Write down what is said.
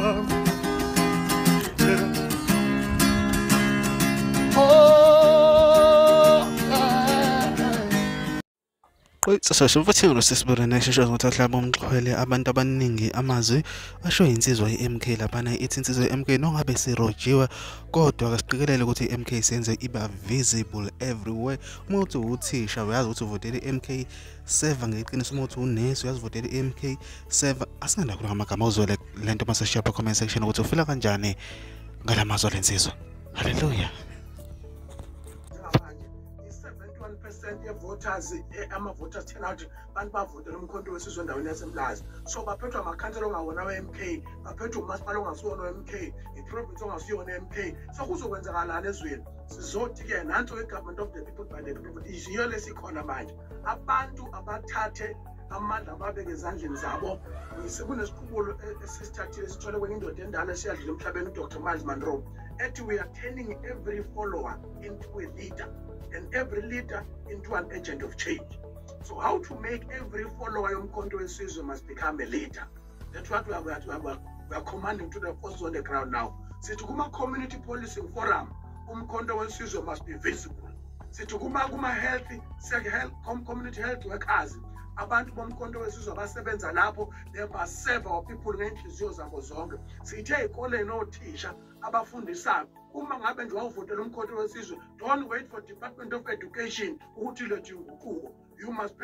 zami Sasha mfathini losesibure neshesho ukuthi ahlaba umxhwele abantu abaningi amazwi asho insizwa i-MK laphana ithi insizwa i-MK nongabe sirojiwe kodwa kasiqikelele ukuthi i-MK senze iba visible everywhere. Uma uthi uthisha uyazi ukuthi uvotele i-MK seva ngeqiniso uma uthi unesi uyazi uvotele i-MK seva asinganda khona ngamagama uzwele le nto maseshiya pa comment section ukuthi ufila kanjani ngalamazwi alensizwa. Haleluya percent ye-voters eh, ama-voters turnout bantu bavotela umkhonto wesizwe endaweni yasemlazi. So baphethwa amakhansela ongawona we-m k baphethwa umasipala ongasiwona we-m k iprovinsi ongasiyona i-m k. So kuzokwenzakalani ezweni? Sizothi-ke nanso i-government of the people by the people yiyo lesikhona manje. Abantu abathathe amandla ababeke ezandleni zabo. Kunesikhumulo eh, esisithathile sithole kwenye indoda endala esiyadlula emhlabeni udr. Miles monroe ethi we are turning every follower into a leader and every leader into an agent of change. So how to make every follower yomkhonto wesizwe must become a leader? That's what we are, we are, we are, commanding to the forces on the ground now. Sithi kuma-community policing forum umkhonto wesizwe must be visible. Sithi kuma kuma-health health, com- community health workers abantu bomkhonto wesizwe abasebenza lapho they must serve our people ngey'nhliziyo zabo zonke. Sithe ey'koleni othisha abafundisayo uma ngabe nje wawuvotela umkhonto wesizwe don't wait for department of education ukuthi lethe inguquko you must